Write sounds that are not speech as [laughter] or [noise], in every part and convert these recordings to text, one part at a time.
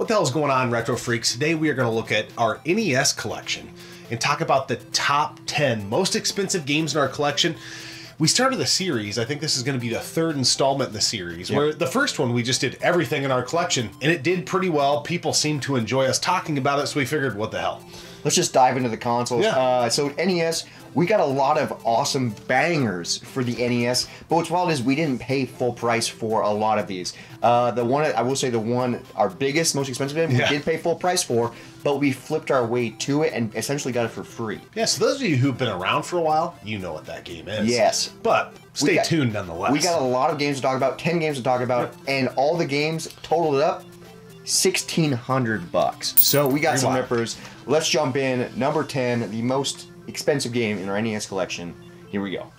What the hell's going on, Retro Freaks? Today we are going to look at our NES collection and talk about the top 10 most expensive games in our collection. We started a series. I think this is going to be the third installment in the series. Where the first one we just did everything in our collection, and it did pretty well. People seemed to enjoy us talking about it, so we figured, what the hell? Let's just dive into the consoles. Yeah. Uh, so NES, we got a lot of awesome bangers for the NES, but what's wild is we didn't pay full price for a lot of these. Uh, the one I will say the one our biggest, most expensive game Yeah. we did pay full price for, but we flipped our way to it and essentially got it for free. Yeah, so those of you who've been around for a while, you know what that game is. Yes. But stay got- tuned nonetheless. We got a lot of games to talk about, ten games to talk about, and all the games totaled up. Sixteen hundred bucks. So we got Pretty some rippers. Let's jump in. Number ten, the most expensive game in our NES collection. Here we go.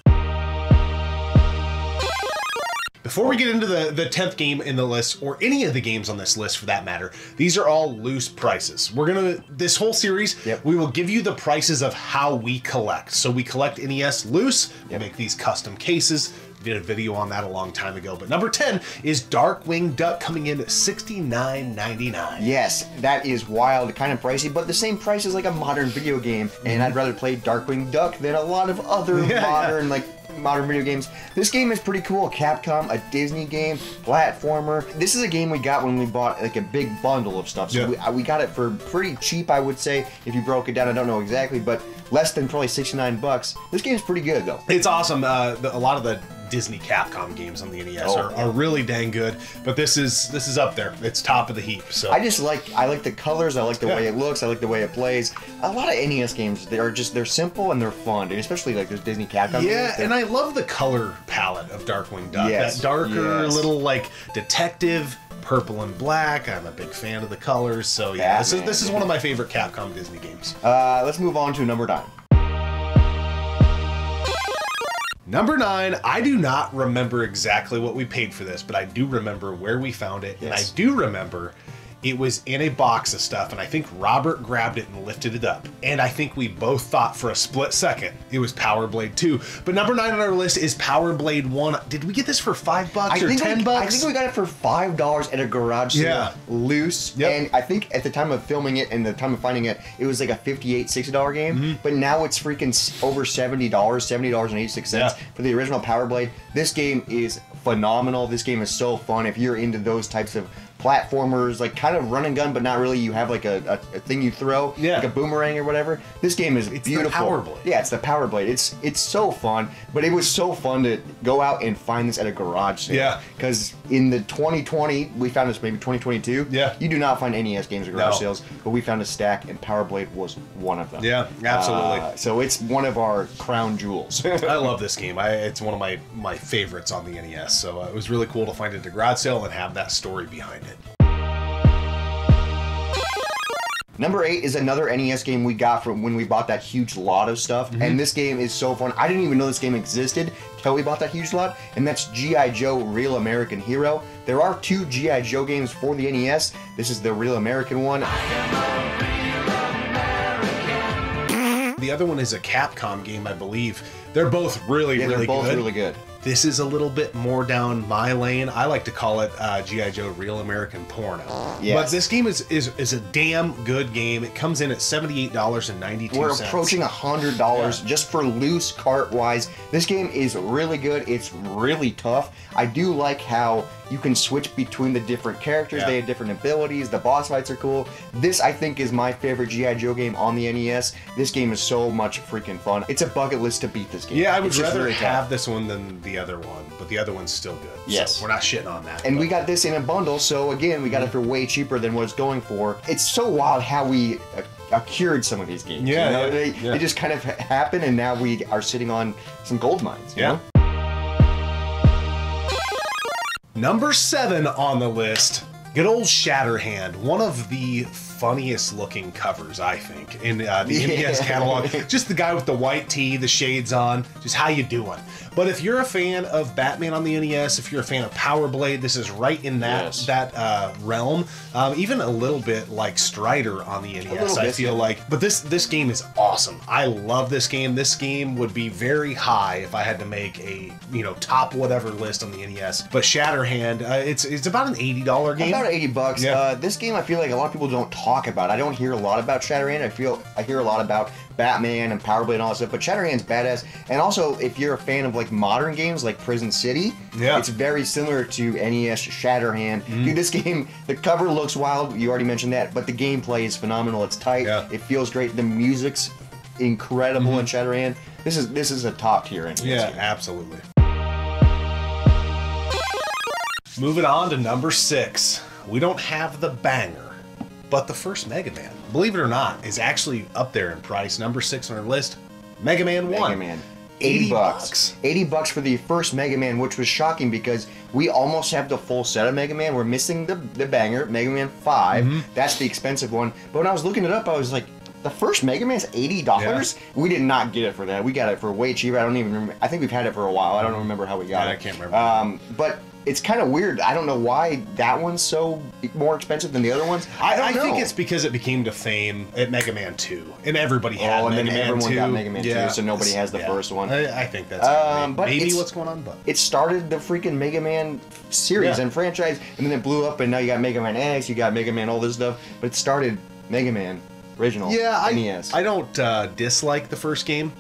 Before we get into the, the 10th game in the list, or any of the games on this list for that matter, these are all loose prices. We're gonna, this whole series, Yep. we will give you the prices of how we collect. So we collect NES loose, we Yep. make these custom cases. Did a video on that a long time ago. But number 10 is Darkwing Duck coming in at $69.99. Yes, that is wild, kind of pricey, but the same price as like a modern video game. And I'd rather play Darkwing Duck than a lot of other Mm-hmm. [laughs] Yeah, modern like modern video games. This game is pretty cool. Capcom, a Disney game, platformer. This is a game we got when we bought like a big bundle of stuff. So Yeah. we, uh, we got it for pretty cheap, I would say. If you broke it down, I don't know exactly, but less than probably 69 bucks. This game's pretty good though. It's awesome. Uh, the, a lot of the Disney Capcom games on the NES Oh, are, are really dang good. But this is this is up there. It's top of the heap. So I just like I like the colors, I like the Yeah. way it looks, I like the way it plays. A lot of NES games they are just they're simple and they're fun, and especially like those Disney Capcom Yeah, and I love the color palette of Darkwing Duck. Yes, That darker yes. little like detective purple and black. I'm a big fan of the colors. So yeah, this is this is one of my favorite Capcom Disney games. Uh, let's move on to number nine. Number nine, I do not remember exactly what we paid for this, but I do remember where we found it, and I do remember it was in a box of stuff, and I think Robert grabbed it and lifted it up. And I think we both thought for a split second it was Power Blade 2. But number nine on our list is Power Blade 1. Did we get this for five bucks I or think ten we, bucks? I think we got it for five dollars at a garage sale, Yeah. loose. Yep. And I think at the time of filming it and the time of finding it, it was like a 58 60 dollar game. Mm-hmm. But now it's freaking over seventy dollars, seventy dollars and eighty six cents Yeah. for the original Power Blade. This game is phenomenal. This game is so fun. If you're into those types of platformers, like kind of run and gun, but not really. You have like a, a, a thing you throw, Yeah. like a boomerang or whatever. This game is the beautiful. Power Blade. Yeah, it's the Power Blade. It's it's so fun, but it was so fun to go out and find this at a garage sale. Yeah. Because in the 2020, we found this maybe 2022. Yeah. You do not find NES games at garage No. sales, but we found a stack, and Power Blade was one of them. Yeah, absolutely. Uh, so it's one of our crown jewels. [laughs] I love this game. I, it's one of my my favorites on the NES. So uh, it was really cool to find it at a garage sale and have that story behind it. Number eight is another NES game we got from when we bought that huge lot of stuff, Mm-hmm. and this game is so fun. I didn't even know this game existed until we bought that huge lot, and that's GI Joe: Real American Hero. There are two GI Joe games for the NES. This is the Real American one. The other one is a Capcom game, I believe. They're both really, Yeah, really they're both good. really good. This is a little bit more down my lane. I like to call it uh, GI Joe Real American Porno. Yes. But this game is, is is a damn good game. It comes in at seventy eight dollars and ninety two We're approaching a hundred dollars Yeah. just for loose cart wise. This game is really good. It's really tough. I do like how you can switch between the different characters. Yeah. They have different abilities. The boss fights are cool. This I think is my favorite GI Joe game on the NES. This game is so much freaking fun. It's a bucket list to beat this game. Yeah, I would It's rather really have this one than the other one, but the other one's still good. Yes. So we're not shitting on that. And we got this in a bundle, so again, we got it for way cheaper than what it's going for. It's so wild how we uh, acquired some of these games. Yeah, you know? yeah, they, yeah. they just kind of happen, and now we are sitting on some gold mines. you Yeah. know? Number seven on the list, good old Shatterhand, one of the funniest looking covers, I think, in uh, the NES Yeah. catalog. [laughs] Just the guy with the white tee, the shades on, just how you doing? But if you're a fan of Batman on the NES, if you're a fan of Power Blade, this is right in that Yes. that uh, realm. Um, even a little bit like Strider on the NES, I feel like. But this this game is awesome. I love this game. This game would be very high if I had to make a you know top whatever list on the NES. But Shatterhand, uh, it's it's about an eighty dollar game. About 80 bucks. Yeah. Uh, this game, I feel like a lot of people don't talk about. I don't hear a lot about Shatterhand. I feel I hear a lot about Batman and Power Blade and all that stuff. But Shatterhand's badass. And also, if you're a fan of like modern games like Prison City, Yeah. it's very similar to NES Shatterhand. Mm-hmm. Dude, this game, the cover looks wild. You already mentioned that, but the gameplay is phenomenal. It's tight. Yeah. It feels great. The music's incredible in mm-hmm. Shatterhand. This is this is a top tier NES Yeah, game. absolutely. Moving on to number six. We don't have the banger, but the first Mega Man, believe it or not, is actually up there in price. Number six on our list, Mega Man 1. Mega Man. 80 bucks. 80 bucks for the first Mega Man, which was shocking because we almost have the full set of Mega Man. We're missing the, the banger, Mega Man 5. Mm-hmm. That's the expensive one. But when I was looking it up, I was like, the first Mega Man's $80? We did not get it for that. We got it for way cheaper. I don't even remember. I think we've had it for a while. I don't remember how we got Yeah, it. I can't remember. Um, but it's kind of weird. I don't know why that one's so more expensive than the other ones. I, don't I know. think it's because it became to fame at Mega Man 2, and everybody had Oh, and Mega then Man everyone 2. got Mega Man 2, so nobody has the first one. I, I think that's Um, maybe, but maybe what's going on, but it started the freaking Mega Man series Yeah. and franchise, and then it blew up, and now you got Mega Man X, you got Mega Man, all this stuff. But it started Mega Man original. Yeah, I, NES. I don't uh, dislike the first game,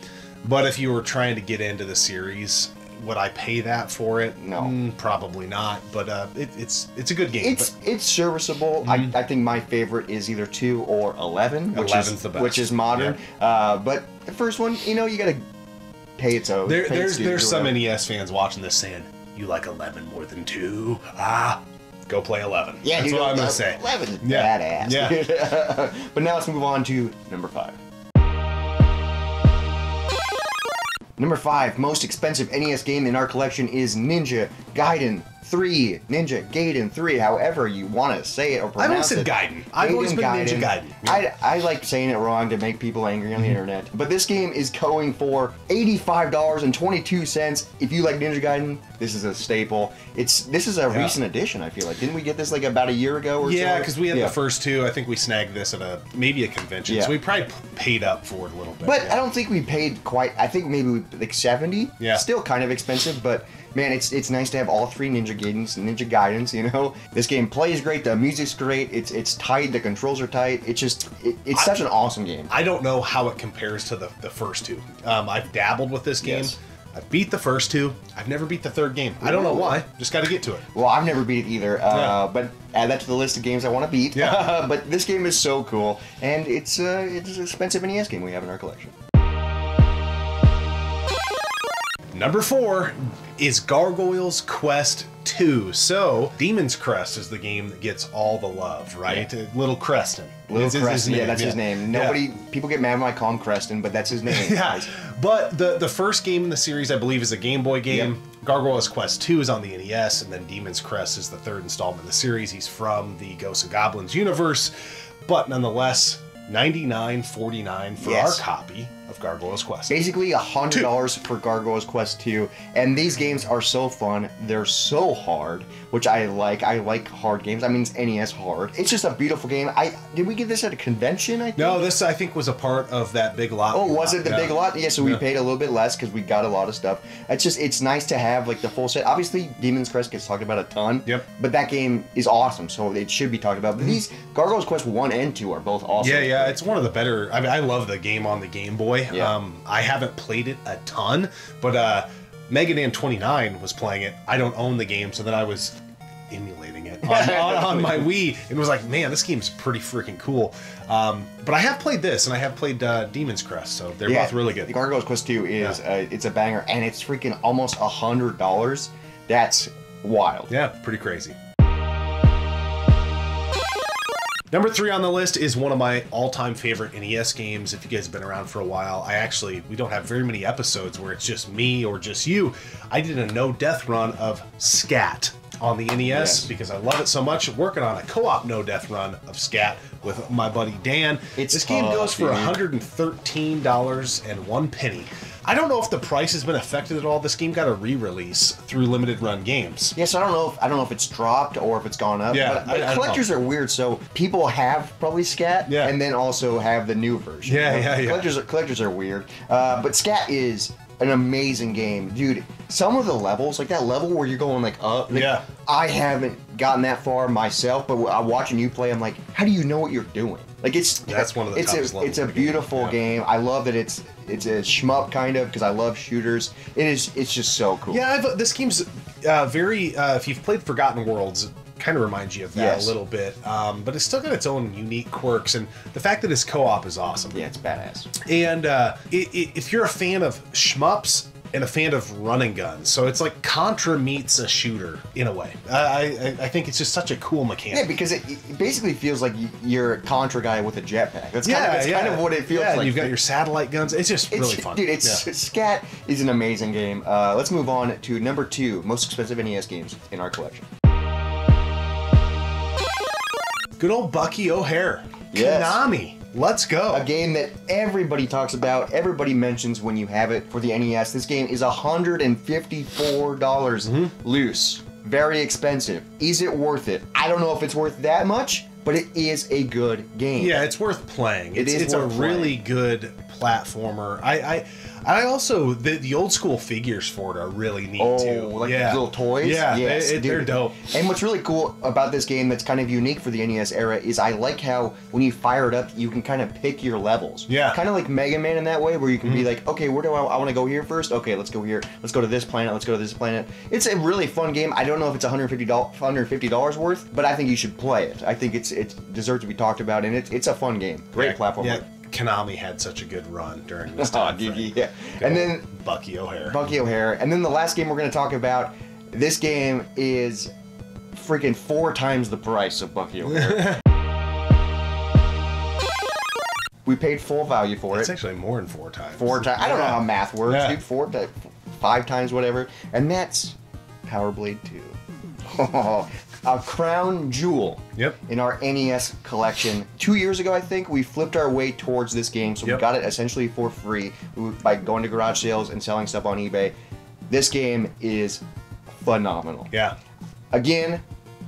but if you were trying to get into the series, would I pay that for it? No. Mm, probably not. But uh, it, it's it's a good game. it's it's serviceable. I, I think my favorite is either two or eleven, which is Mm-hmm. the best. which is modern. Uh, but the first one, you know, you gotta pay its own. there, pay its there's there's some. NES fans watching this saying, "You like 11 more than two? Ah, go play 11." Yeah, that's dude, what I'm gonna uh, say. Eleven, Yeah. badass. Yeah. [laughs] but now let's move on to number five. Number five, most expensive NES game in our collection is Ninja Gaiden 3. Ninja Gaiden 3, however you want to say it or pronounce I've always said it. Gaiden. I've always been Ninja Gaiden. I, I like saying it wrong to make people angry on the Mm-hmm. internet. But this game is going for $85.22. If you like Ninja Gaiden, this is a staple. It's This is a Yeah. recent addition, I feel like. Didn't we get this like about a year ago or so? Yeah, because we had Yeah. the first two. I think we snagged this at a maybe a convention, Yeah. so we probably paid up for it a little bit. But yeah. I don't think we paid quite. I think maybe like seventy. Yeah. Still kind of expensive, but man, it's it's nice to have all three Ninja Gaidens, Ninja Gaidens. You know, [laughs] this game plays great. The music's great. It's it's tight. The controls are tight. It's just it, it's such an awesome game. I don't know how it compares to the, the first two. Um, I've dabbled with this game. Yes. I've beat the first two. I've never beat the third game. I don't know why. Just got to get to it. Well, I've never beat it either, uh, Yeah. but add that to the list of games I want to beat. Yeah. [laughs] but this game is so cool, and it's uh, it's an expensive NES game we have in our collection. Number four is Gargoyles Quest 2. So, Demon's Crest is the game that gets all the love, right? Uh, Little Creston. Little is- is Creston, yeah, that's his yeah. name. Yeah. Nobody, people get mad when I call him Creston, but that's his name. [laughs] Yeah, but the the first game in the series, I believe, is a Game Boy game. Yep. Gargoyles Quest 2 is on the NES, and then Demon's Crest is the third installment of the series. He's from the Ghosts and Goblins universe, but nonetheless, ninety nine forty nine for Yes. our copy of Gargoyles Quest. Basically, a hundred dollars for Gargoyles Quest 2, and these games are so fun. They're so hard, which I like. I like hard games. I mean, it's NES hard. It's just a beautiful game. I did we get this at a convention? I think. No, this I think was a part of that big lot. Oh, was it the Yeah. big lot? Yeah, so we Yeah. paid a little bit less because we got a lot of stuff. It's just it's nice to have like the full set. Obviously, Demon's Crest gets talked about a ton. Yep. But that game is awesome, so it should be talked about. But mm-hmm. these Gargoyles Quest one and two are both awesome. Yeah, yeah, it's one of the better. I mean, I love the game on the Game Boy. Yeah. Um, I haven't played it a ton, but uh, Mega Man 29 was playing it. I don't own the game, so then I was emulating it on, [laughs] on, on my Wii and was like, man, this game's pretty freaking cool. Um, but I have played this, and I have played uh, Demon's Crest, so they're Yeah, both really good. The Gargoyles Quest 2 is Yeah. uh, it's a banger, and it's freaking almost a hundred dollars. That's wild. Yeah, pretty crazy. Number three on the list is one of my all-time favorite NES games. If you guys have been around for a while, I actually we don't have very many episodes where it's just me or just you. I did a no-death run of Scat on the NES Yes. because I love it so much. Working on a co-op no-death run of Scat with my buddy Dan. It's this game tough, goes for $113 and one penny. I don't know if the price has been affected at all. This game got a re-release through limited run games. Yes, I don't know. If, I don't know if it's dropped or if it's gone up. Yeah, but, but I- I collectors are weird. So people have probably Scat, Yeah. and then also have the new version. Yeah, You know, yeah, yeah. Collectors are collectors are weird. Uh, but Scat is an amazing game, dude. Some of the levels, like that level where you're going like up. like, Yeah. I haven't gotten that far myself, but I'm watching you play. I'm like, how do you know what you're doing? Like it's That's one of the it's a, levels It's a game, beautiful yeah. game. I love that it's it's a shmup kind of because I love shooters. It is it's just so cool. Yeah, I've, this game's uh, very. Uh, if you've played Forgotten Worlds, kind of reminds you of that Yes. a little bit. Um, but it's still got its own unique quirks, and the fact that it's co-op is awesome. Yeah, it's badass. And uh, i i if you're a fan of shmups and a fan of running guns, so it's like Contra meets a shooter in a way. I, I, I think it's just such a cool mechanic. Yeah, because it, it basically feels like you're a Contra guy with a jetpack. That's kind of, that's kind of what it feels yeah, like. You've got your satellite guns. It's just it's, really fun. Dude, it's Yeah. Scat is an amazing game. Uh, let's move on to number two, most expensive NES games in our collection. good old Bucky O'Hare. Yes. Konami. Let's go. A game that everybody talks about, everybody mentions when you have it for the NES. This game is $154 Mm-hmm. loose. Very expensive. Is it worth it? I don't know if it's worth that much, but it is a good game. Yeah, it's worth playing. It It's, is it's a really good platformer. I, I, I also the, the old school figures for it are really neat Oh, too. like yeah. little toys? Yeah, Yes, they, they're dope. And what's really cool about this game that's kind of unique for the NES era is I like how when you fire it up, you can kind of pick your levels. Yeah. Mm-hmm. Kind of like Mega Man in that way, where you can be like, okay, where do I, I want to go here first? Okay, let's go here. Let's go to this planet. Let's go to this planet. It's a really fun game. I don't know if it's $150, $150 worth, but I think you should play it. I think it's it deserves to be talked about, and it's it's a fun game. Great Yeah, platform. Yeah, Konami had such a good run during this [laughs] Oh, time. dude, frame. yeah. Good And then Bucky O'Hare. Bucky O'Hare. And then the last game we're going to talk about, this game is freaking four times the price of Bucky O'Hare. [laughs] we paid full value for it's it. It's actually more than four times. Four times. I don't know how math works, Yeah. dude. Four to five times, whatever. And that's Power Blade 2. [laughs] a crown jewel Yep. in our NES collection. Two years ago, I think, we flipped our way towards this game, so we got it essentially for free by going to garage sales and selling stuff on eBay. This game is phenomenal. Yeah. Again,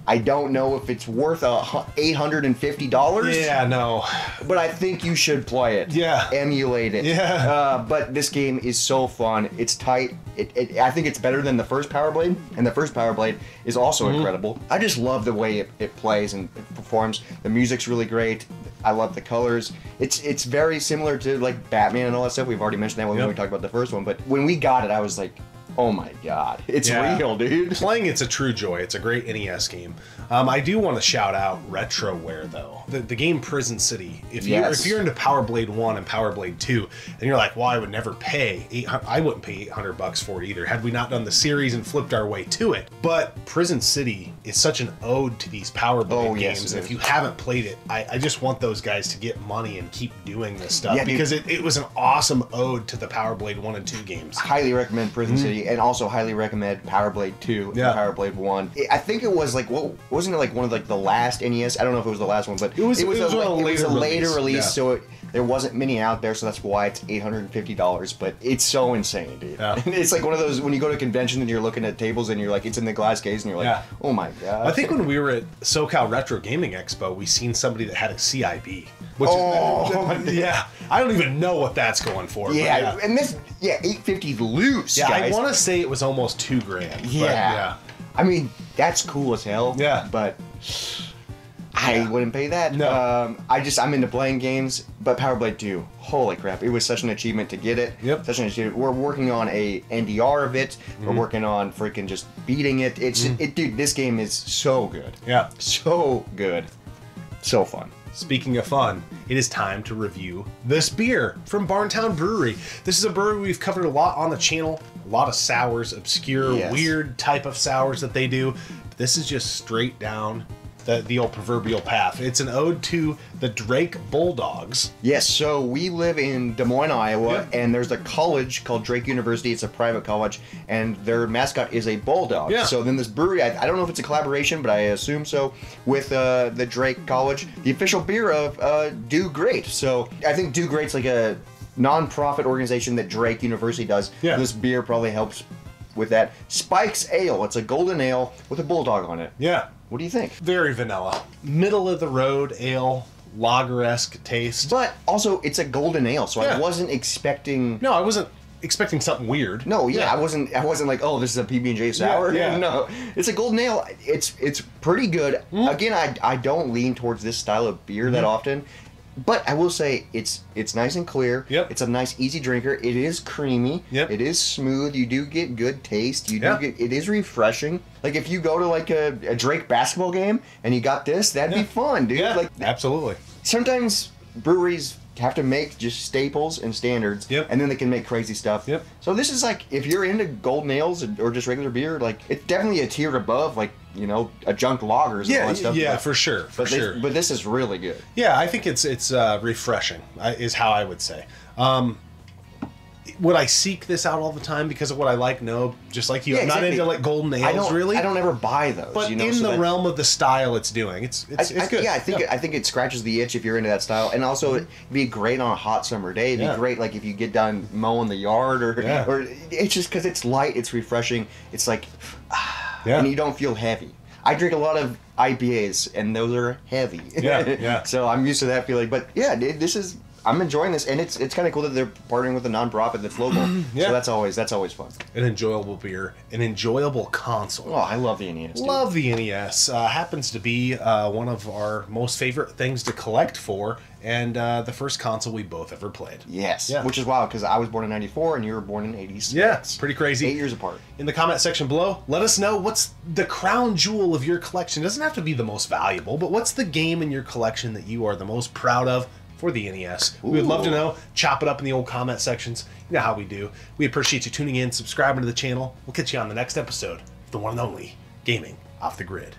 I don't know if it's worth a $850, Yeah. No. but I think you should play it. Yeah. Emulate it. Yeah. Uh, but this game is so fun. It's tight. It, it, I think it's better than the first Power Blade, and the first Power Blade is also Mm-hmm. incredible. I just love the way it, it plays and it performs. The music's really great. I love the colors. It's it's very similar to like Batman and all that stuff. We've already mentioned that when Yep. we talked about the first one. But when we got it, I was like, oh my god, it's Yeah. real, dude. Playing it's a true joy. It's a great NES game. Um, I do want to shout out Retroware though. The, the game Prison City. If you Yes. if you're into Power Blade One and Power Blade Two, and you're like, well, I would never pay eight. I wouldn't pay eight hundred bucks for it either. Had we not done the series and flipped our way to it. But Prison City is such an ode to these Power Blade Oh, yes, games. it and if you haven't played it, I, I just want those guys to get money and keep doing this stuff Yeah, dude. because it, it was an awesome ode to the Power Blade One and Two games. highly recommend Prison City and also highly recommend Power Blade 2 and Mm-hmm. Yeah. Power Blade 1. I- I think it was like what wasn't it like one of like the last NES? I don't know if it was the last one, but It was- it was a, a it was later a later release, release, yeah. so it, there wasn't many out there, so that's why it's $850, but it's so insane, dude. Yeah. [laughs] it's like one of those when you go to a convention and you're looking at tables and you're like it's in the glass case and you're like, Yeah. "Oh my god." I think when we were at SoCal Retro Gaming Expo, we seen somebody that had a CIB. Which Oh, [laughs] is, yeah, I don't even know what that's going for. but yeah, yeah. and this yeah, 850 loose, Yeah, I want to say it was almost two grand. yeah. yeah, I mean, that's cool as hell. Yeah. But I Yeah. wouldn't pay that. No. Um, I just I'm into playing games, but Power Blade 2, holy crap! It was such an achievement to get it. Yep. Such an achievement. We're working on a NDR of it. Mm-hmm. We're working on freaking just beating it. It's it, dude. This game is so good. yeah. So good. So fun. Speaking of fun, it is time to review this beer from Barntown Brewery. This is a brewery we've covered a lot on the channel. A lot of sours, obscure, Yes. weird type of sours that they do. This is just straight down the, the old proverbial path. It's an ode to the Drake Bulldogs. Yes, so we live in Des Moines, Iowa, and there's a college called Drake University. It's a private college, and their mascot is a bulldog. Yeah. So then this brewery, I, I don't know if it's a collaboration, but I assume so, with uh, the Drake College, the official beer of uh, Do Great. So I think Do Great's like a non-profit organization that Drake University does. Yeah. This beer probably helps with that. Spike's Ale. It's a golden ale with a bulldog on it. Yeah. What do you think? Very vanilla. Middle of the road ale, lager esque taste. But also, it's a golden ale, so Yeah. I wasn't expecting. No, I wasn't expecting something weird. No, yeah, I wasn't. I wasn't like, oh, this is a PB and J sour. yeah. [laughs] No, it's a golden ale. It's it's pretty good. Mm-hmm. Again, I I don't lean towards this style of beer that often, but I will say it's it's nice and clear. Yep. It's a nice easy drinker. It is creamy. Yep. It is smooth. You do get good taste. You do Yeah. get. It is refreshing. Like if you go to like a, a Drake basketball game and you got this, that'd Yeah. be fun, dude. Yeah, Like absolutely. sometimes breweries have to make just staples and standards Yep. and then they can make crazy stuff Yep. so this is like if you're into gold nails or just regular beer like it's definitely a tier above like you know a junk lagers and Yeah, that stuff yeah, but, for sure, for but, sure. but this is really good Yeah, I think it's it's uh, refreshing. Is how I would say. Um, would I seek this out all the time because of what I like? No, just like you, Yeah, I'm not exactly. into like golden I don't really. I don't ever buy those But you know in so the that- realm of the style it's doing, it's it's, I, it's I- good. yeah, I think I think it scratches the itch if you're into that style, and also mm-hmm. it'd be great on a hot summer day. It'd Yeah. be great like if you get done mowing the yard, or Yeah. or it's just because it's light, it's refreshing. It's like, [sighs] Yeah. and you don't feel heavy. I drink a lot of IPAs, and those are heavy. Yeah, [laughs] yeah. so I'm used to that feeling. But yeah, this is I'm enjoying this, and it's it's kind of cool that they're partnering with a nonprofit that's local. [clears throat] Yeah. So that's always that's always fun. an enjoyable beer, an enjoyable console. Oh, I love the NES. Dude. Love the NES. Uh, happens to be uh, one of our most favorite things to collect for, and uh, the first console we both ever played. Yes, Yeah. which is wild because I was born in '94 and you were born in '86. Yeah, it's pretty crazy. Eight years apart. in the comment section below, let us know what's the crown jewel of your collection. It doesn't have to be the most valuable, but what's the game in your collection that you are the most proud of for the NES? We would love to know. Chop it up in the old comment sections. You know how we do. We appreciate you tuning in, subscribing to the channel. We'll catch you on the next episode of the one and only Gaming Off the Grid.